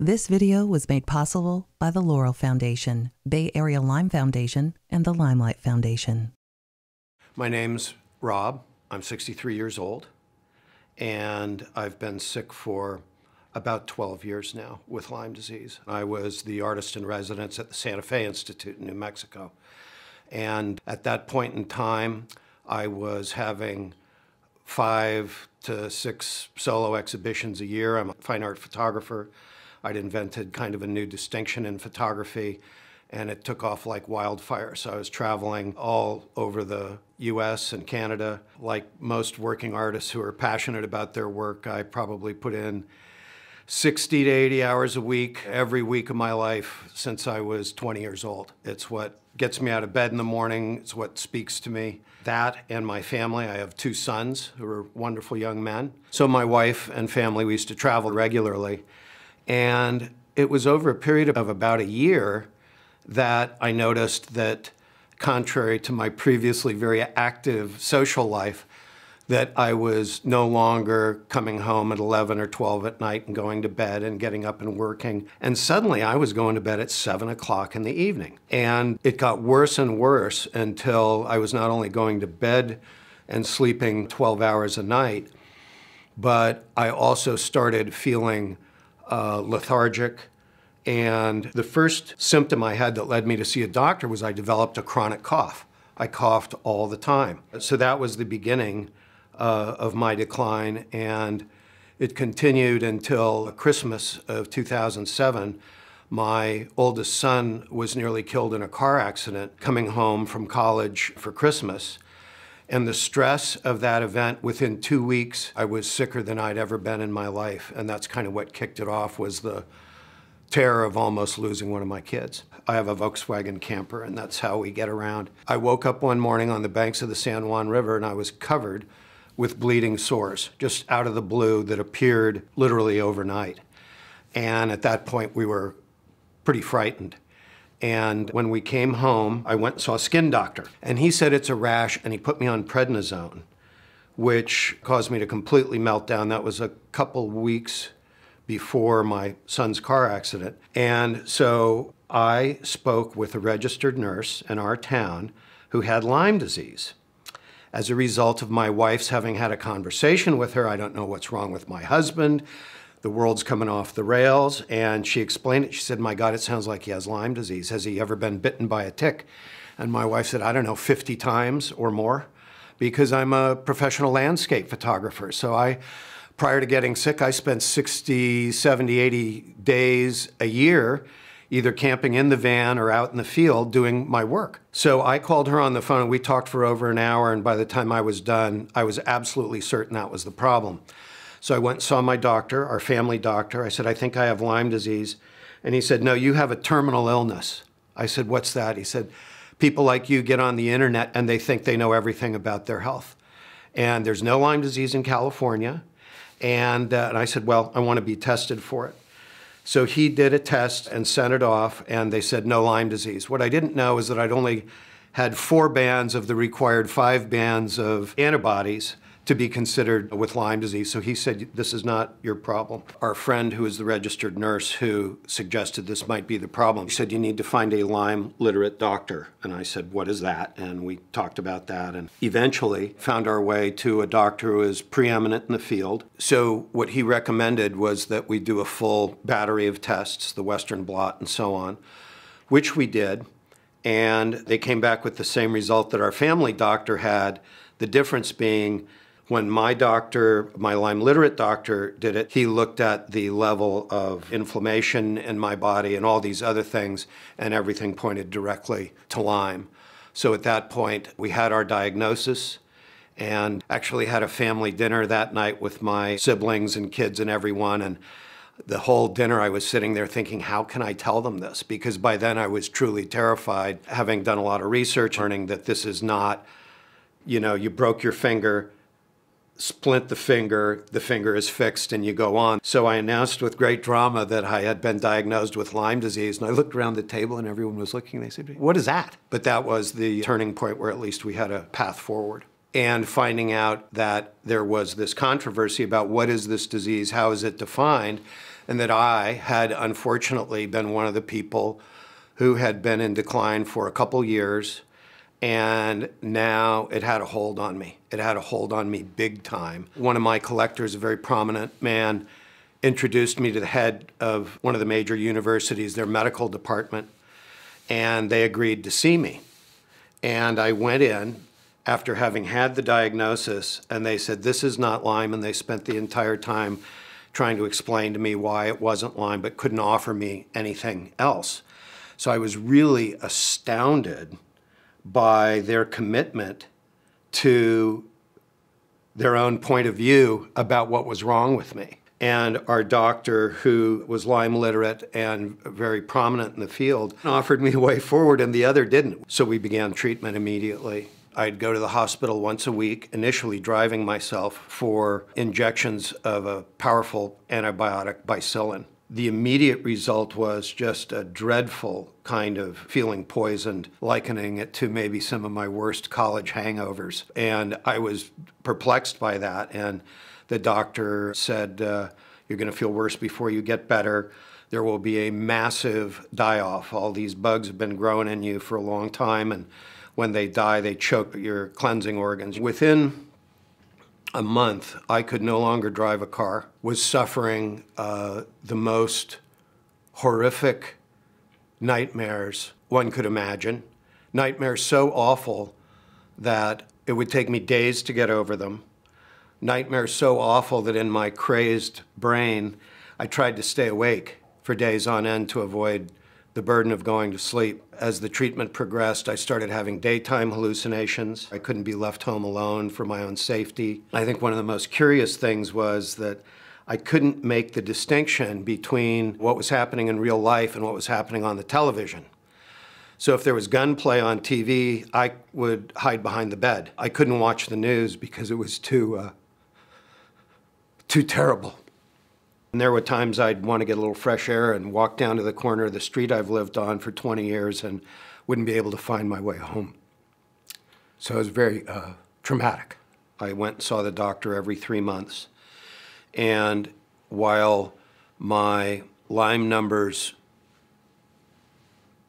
This video was made possible by the Laurel Foundation, Bay Area Lyme Foundation, and the LymeLight Foundation. My name's Rob. I'm 63 years old, and I've been sick for about 12 years now with Lyme disease. I was the artist in residence at the Santa Fe Institute in New Mexico. And at that point in time, I was having five to six solo exhibitions a year. I'm a fine art photographer. I'd invented kind of a new distinction in photography, and it took off like wildfire. So I was traveling all over the US and Canada. Like most working artists who are passionate about their work, I probably put in 60 to 80 hours a week every week of my life since I was 20 years old. It's what gets me out of bed in the morning, it's what speaks to me. That and my family. I have two sons who are wonderful young men. So my wife and family, we used to travel regularly. And it was over a period of about a year that I noticed that, contrary to my previously very active social life, that I was no longer coming home at 11 or 12 at night and going to bed and getting up and working. And suddenly I was going to bed at 7 o'clock in the evening. And it got worse and worse until I was not only going to bed and sleeping 12 hours a night, but I also started feeling uh, lethargic. And the first symptom I had that led me to see a doctor was I developed a chronic cough. I coughed all the time. So that was the beginning uh, of my decline, and it continued until Christmas of 2007. My oldest son was nearly killed in a car accident coming home from college for Christmas. And the stress of that event, within two weeks, I was sicker than I'd ever been in my life. And that's kind of what kicked it off was the terror of almost losing one of my kids. I have a Volkswagen camper, and that's how we get around. I woke up one morning on the banks of the San Juan River, and I was covered with bleeding sores, just out of the blue, that appeared literally overnight. And at that point, we were pretty frightened. And when we came home, I went and saw a skin doctor. And he said it's a rash, and he put me on prednisone, which caused me to completely melt down. That was a couple weeks before my son's car accident. And so I spoke with a registered nurse in our town who had Lyme disease. As a result of my wife's having had a conversation with her, I don't know what's wrong with my husband the world's coming off the rails. And she explained it. She said, My God, it sounds like he has Lyme disease. Has he ever been bitten by a tick? And my wife said, I don't know, 50 times or more, because I'm a professional landscape photographer. So I, prior to getting sick, I spent 60, 70, 80 days a year either camping in the van or out in the field doing my work. So I called her on the phone and we talked for over an hour. And by the time I was done, I was absolutely certain that was the problem. So I went and saw my doctor, our family doctor. I said, I think I have Lyme disease. And he said, No, you have a terminal illness. I said, What's that? He said, People like you get on the internet and they think they know everything about their health. And there's no Lyme disease in California. And, uh, and I said, Well, I want to be tested for it. So he did a test and sent it off, and they said no Lyme disease. What I didn't know is that I'd only had four bands of the required five bands of antibodies to be considered with Lyme disease. So he said, This is not your problem. Our friend, who is the registered nurse who suggested this might be the problem, said, You need to find a Lyme literate doctor. And I said, What is that? And we talked about that and eventually found our way to a doctor who is preeminent in the field. So what he recommended was that we do a full battery of tests, the Western blot and so on, which we did. And they came back with the same result that our family doctor had, the difference being when my doctor, my Lyme literate doctor, did it, he looked at the level of inflammation in my body and all these other things, and everything pointed directly to Lyme. So at that point, we had our diagnosis and actually had a family dinner that night with my siblings and kids and everyone. And the whole dinner, I was sitting there thinking, how can I tell them this? Because by then I was truly terrified, having done a lot of research, learning that this is not, you know, you broke your finger, splint the finger, the finger is fixed, and you go on. So I announced with great drama that I had been diagnosed with Lyme disease, and I looked around the table and everyone was looking. They said, What is that? But that was the turning point where at least we had a path forward. And finding out that there was this controversy about what is this disease, how is it defined, and that I had unfortunately been one of the people who had been in decline for a couple years, and now it had a hold on me. It had a hold on me big time. One of my collectors, a very prominent man, introduced me to the head of one of the major universities, their medical department, and they agreed to see me. And I went in after having had the diagnosis, and they said, This is not Lyme. And they spent the entire time trying to explain to me why it wasn't Lyme, but couldn't offer me anything else. So I was really astounded by their commitment to their own point of view about what was wrong with me. And our doctor, who was Lyme literate and very prominent in the field, offered me a way forward, and the other didn't. So we began treatment immediately. I'd go to the hospital once a week, initially driving myself for injections of a powerful antibiotic, bicillin. The immediate result was just a dreadful kind of feeling poisoned, likening it to maybe some of my worst college hangovers. And I was perplexed by that. And the doctor said, uh, You're going to feel worse before you get better. There will be a massive die off. All these bugs have been growing in you for a long time. And when they die, they choke your cleansing organs. Within a month, I could no longer drive a car, was suffering uh, the most horrific nightmares one could imagine. Nightmares so awful that it would take me days to get over them. Nightmares so awful that in my crazed brain, I tried to stay awake for days on end to avoid the burden of going to sleep. As the treatment progressed, I started having daytime hallucinations. I couldn't be left home alone for my own safety. I think one of the most curious things was that I couldn't make the distinction between what was happening in real life and what was happening on the television. So if there was gunplay on TV, I would hide behind the bed. I couldn't watch the news because it was too, uh, too terrible. And there were times I'd want to get a little fresh air and walk down to the corner of the street I've lived on for 20 years and wouldn't be able to find my way home. So it was very uh, traumatic. I went and saw the doctor every three months. And while my Lyme numbers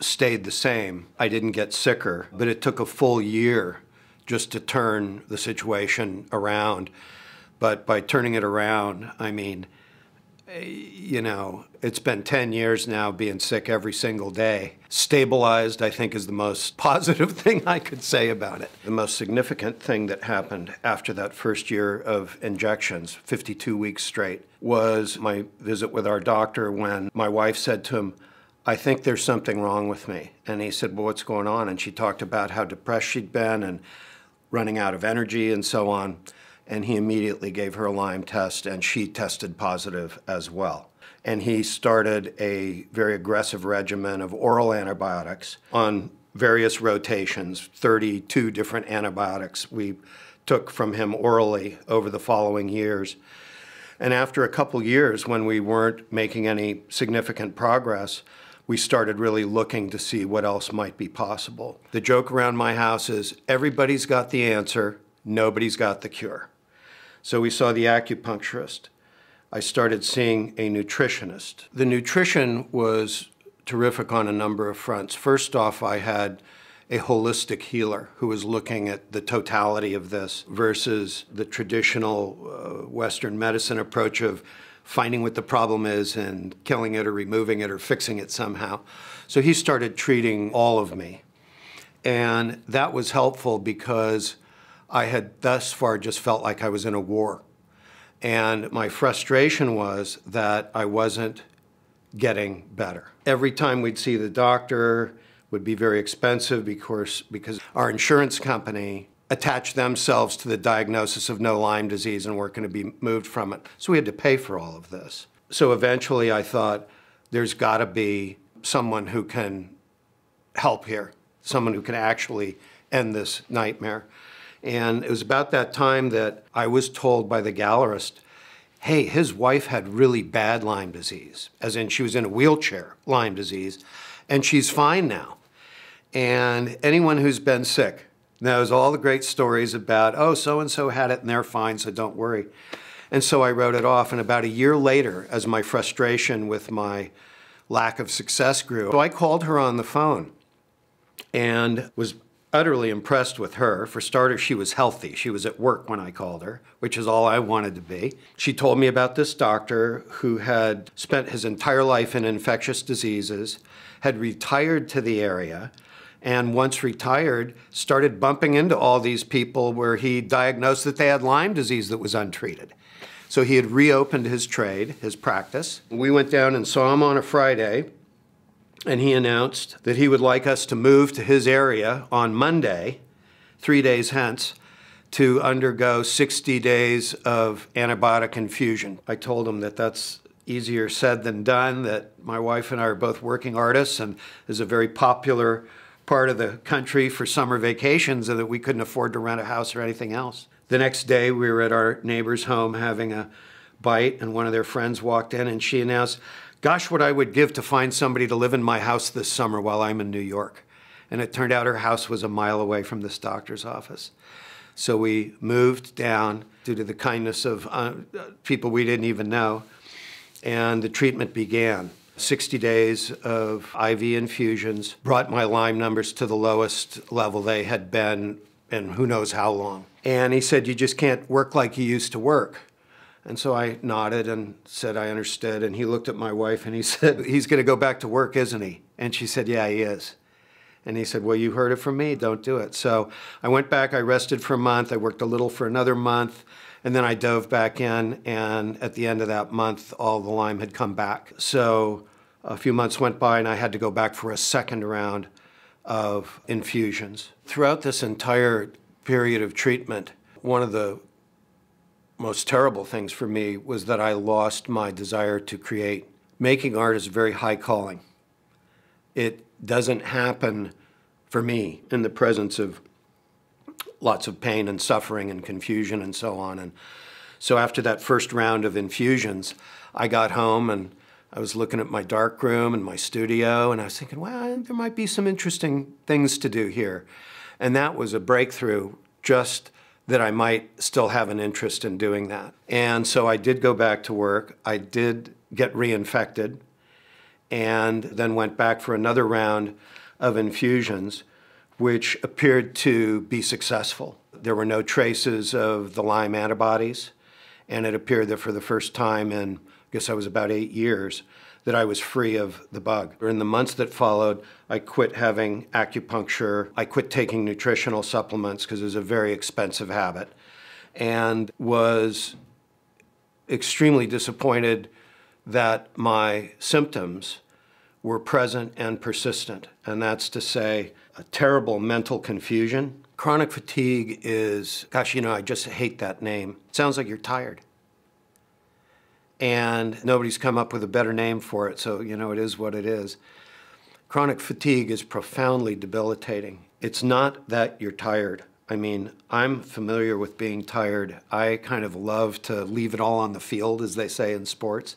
stayed the same, I didn't get sicker, but it took a full year just to turn the situation around. But by turning it around, I mean, you know, it's been 10 years now being sick every single day. Stabilized, I think, is the most positive thing I could say about it. The most significant thing that happened after that first year of injections, 52 weeks straight, was my visit with our doctor when my wife said to him, I think there's something wrong with me. And he said, Well, what's going on? And she talked about how depressed she'd been and running out of energy and so on and he immediately gave her a Lyme test, and she tested positive as well. And he started a very aggressive regimen of oral antibiotics on various rotations, 32 different antibiotics we took from him orally over the following years. And after a couple years, when we weren't making any significant progress, we started really looking to see what else might be possible. The joke around my house is everybody's got the answer, nobody's got the cure. So we saw the acupuncturist. I started seeing a nutritionist. The nutrition was terrific on a number of fronts. First off, I had a holistic healer who was looking at the totality of this versus the traditional uh, Western medicine approach of finding what the problem is and killing it or removing it or fixing it somehow. So he started treating all of me. And that was helpful because I had thus far just felt like I was in a war. And my frustration was that I wasn't getting better. Every time we'd see the doctor would be very expensive because, because our insurance company attached themselves to the diagnosis of no Lyme disease and weren't going to be moved from it. So we had to pay for all of this. So eventually I thought there's got to be someone who can help here, someone who can actually end this nightmare. And it was about that time that I was told by the gallerist, hey, his wife had really bad Lyme disease, as in she was in a wheelchair, Lyme disease, and she's fine now. And anyone who's been sick knows all the great stories about, oh, so and so had it and they're fine, so don't worry. And so I wrote it off. And about a year later, as my frustration with my lack of success grew, so I called her on the phone and was utterly impressed with her. For starters, she was healthy. She was at work when I called her, which is all I wanted to be. She told me about this doctor who had spent his entire life in infectious diseases, had retired to the area, and once retired, started bumping into all these people where he diagnosed that they had Lyme disease that was untreated. So he had reopened his trade, his practice. We went down and saw him on a Friday and he announced that he would like us to move to his area on Monday, three days hence, to undergo 60 days of antibiotic infusion. I told him that that's easier said than done, that my wife and I are both working artists and is a very popular part of the country for summer vacations and that we couldn't afford to rent a house or anything else. The next day, we were at our neighbor's home having a bite, and one of their friends walked in and she announced, Gosh, what I would give to find somebody to live in my house this summer while I'm in New York. And it turned out her house was a mile away from this doctor's office. So we moved down due to the kindness of uh, people we didn't even know, and the treatment began. 60 days of IV infusions brought my Lyme numbers to the lowest level they had been in who knows how long. And he said, You just can't work like you used to work. And so I nodded and said I understood. And he looked at my wife and he said, He's going to go back to work, isn't he? And she said, Yeah, he is. And he said, Well, you heard it from me. Don't do it. So I went back. I rested for a month. I worked a little for another month. And then I dove back in. And at the end of that month, all the Lyme had come back. So a few months went by and I had to go back for a second round of infusions. Throughout this entire period of treatment, one of the most terrible things for me was that I lost my desire to create. Making art is a very high calling. It doesn't happen for me in the presence of lots of pain and suffering and confusion and so on. And so after that first round of infusions, I got home and I was looking at my dark room and my studio, and I was thinking, well, there might be some interesting things to do here. And that was a breakthrough just that I might still have an interest in doing that. And so I did go back to work. I did get reinfected and then went back for another round of infusions, which appeared to be successful. There were no traces of the Lyme antibodies, and it appeared that for the first time in, guess I was about eight years, that I was free of the bug. In the months that followed, I quit having acupuncture. I quit taking nutritional supplements because it was a very expensive habit and was extremely disappointed that my symptoms were present and persistent. And that's to say, a terrible mental confusion. Chronic fatigue is, gosh, you know, I just hate that name. It sounds like you're tired and nobody's come up with a better name for it, so you know it is what it is. Chronic fatigue is profoundly debilitating. It's not that you're tired. I mean, I'm familiar with being tired. I kind of love to leave it all on the field, as they say in sports.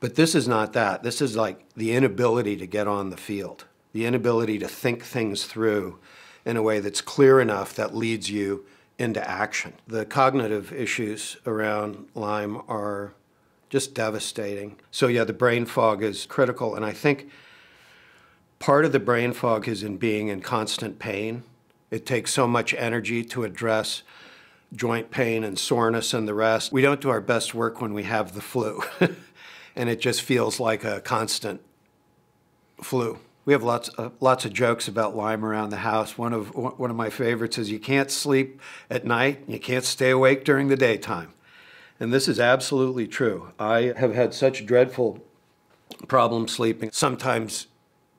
But this is not that. This is like the inability to get on the field, the inability to think things through in a way that's clear enough that leads you into action. The cognitive issues around Lyme are just devastating. So, yeah, the brain fog is critical. And I think part of the brain fog is in being in constant pain. It takes so much energy to address joint pain and soreness and the rest. We don't do our best work when we have the flu, and it just feels like a constant flu. We have lots of, uh, lots of jokes about Lyme around the house. One of one of my favorites is you can't sleep at night, you can't stay awake during the daytime. And this is absolutely true. I have had such dreadful problems sleeping. Sometimes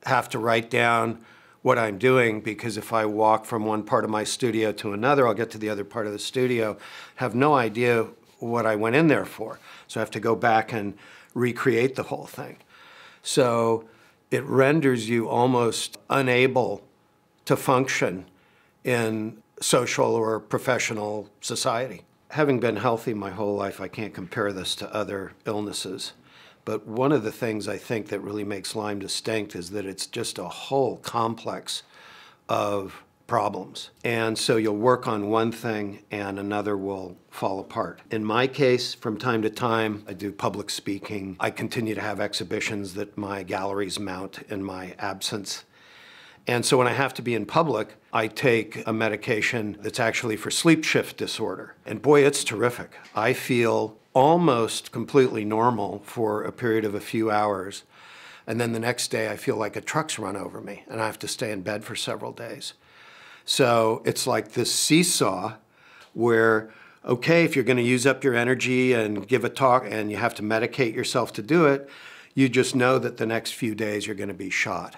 have to write down what I'm doing because if I walk from one part of my studio to another, I'll get to the other part of the studio, have no idea what I went in there for. So I have to go back and recreate the whole thing. So it renders you almost unable to function in social or professional society having been healthy my whole life, I can't compare this to other illnesses. But one of the things I think that really makes Lyme distinct is that it's just a whole complex of problems. And so you'll work on one thing and another will fall apart. In my case, from time to time, I do public speaking. I continue to have exhibitions that my galleries mount in my absence. And so when I have to be in public, I take a medication that's actually for sleep shift disorder. And boy, it's terrific. I feel almost completely normal for a period of a few hours. And then the next day, I feel like a truck's run over me and I have to stay in bed for several days. So it's like this seesaw where, okay, if you're going to use up your energy and give a talk and you have to medicate yourself to do it, you just know that the next few days you're going to be shot.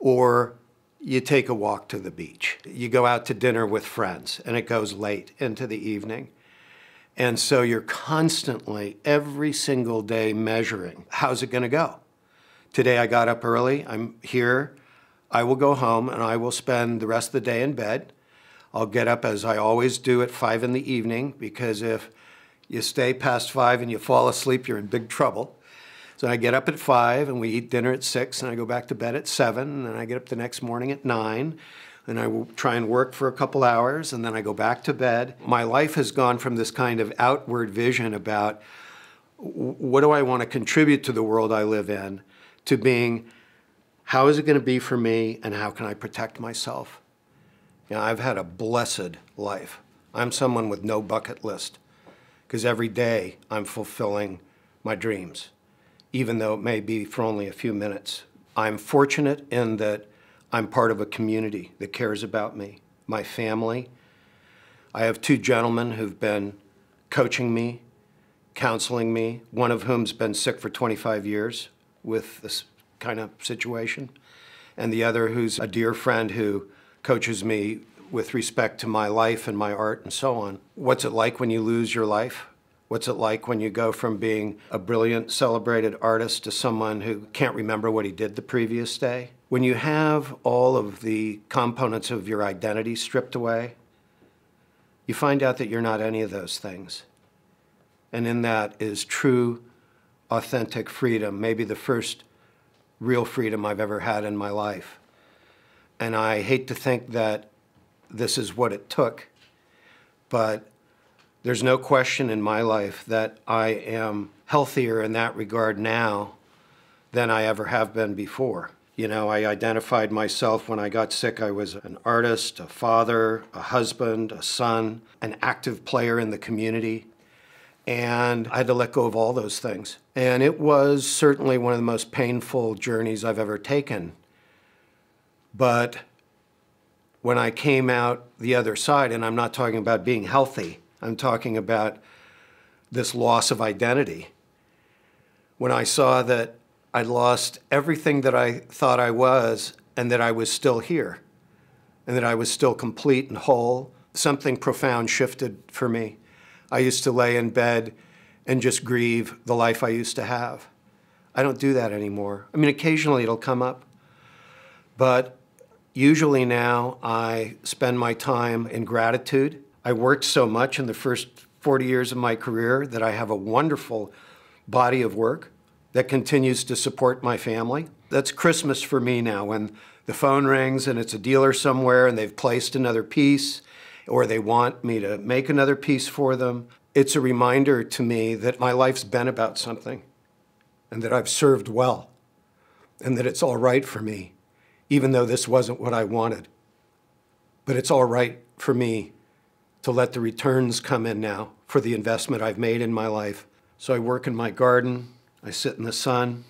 Or you take a walk to the beach. You go out to dinner with friends, and it goes late into the evening. And so you're constantly, every single day, measuring how's it going to go? Today I got up early, I'm here. I will go home and I will spend the rest of the day in bed. I'll get up as I always do at five in the evening because if you stay past five and you fall asleep, you're in big trouble. So I get up at five and we eat dinner at six and I go back to bed at seven and then I get up the next morning at nine and I will try and work for a couple hours and then I go back to bed. My life has gone from this kind of outward vision about what do I want to contribute to the world I live in to being how is it going to be for me and how can I protect myself? You know, I've had a blessed life. I'm someone with no bucket list because every day I'm fulfilling my dreams even though it may be for only a few minutes. I'm fortunate in that I'm part of a community that cares about me, my family. I have two gentlemen who've been coaching me, counseling me, one of whom's been sick for 25 years with this kind of situation, and the other who's a dear friend who coaches me with respect to my life and my art and so on. What's it like when you lose your life? What's it like when you go from being a brilliant, celebrated artist to someone who can't remember what he did the previous day? When you have all of the components of your identity stripped away, you find out that you're not any of those things. And in that is true, authentic freedom, maybe the first real freedom I've ever had in my life. And I hate to think that this is what it took, but there's no question in my life that I am healthier in that regard now than I ever have been before. You know, I identified myself when I got sick. I was an artist, a father, a husband, a son, an active player in the community. And I had to let go of all those things. And it was certainly one of the most painful journeys I've ever taken. But when I came out the other side, and I'm not talking about being healthy, I'm talking about this loss of identity. When I saw that I'd lost everything that I thought I was and that I was still here and that I was still complete and whole, something profound shifted for me. I used to lay in bed and just grieve the life I used to have. I don't do that anymore. I mean, occasionally it'll come up, but usually now I spend my time in gratitude I worked so much in the first 40 years of my career that I have a wonderful body of work that continues to support my family. That's Christmas for me now when the phone rings and it's a dealer somewhere and they've placed another piece or they want me to make another piece for them. It's a reminder to me that my life's been about something and that I've served well and that it's all right for me, even though this wasn't what I wanted. But it's all right for me to let the returns come in now for the investment I've made in my life. So I work in my garden, I sit in the sun,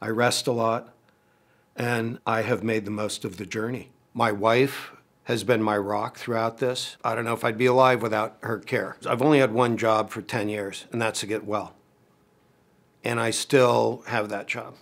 I rest a lot, and I have made the most of the journey. My wife has been my rock throughout this. I don't know if I'd be alive without her care. I've only had one job for 10 years, and that's to get well. And I still have that job.